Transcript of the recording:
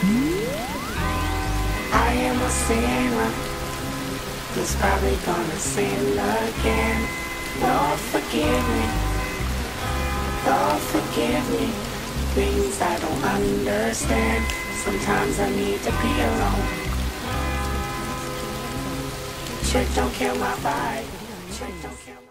I am a sinner who's probably gonna sin again. Lord, forgive me. Lord, forgive me. Things I don't understand. Sometimes I need to be alone. Trick don't kill my vibe. Trick don't kill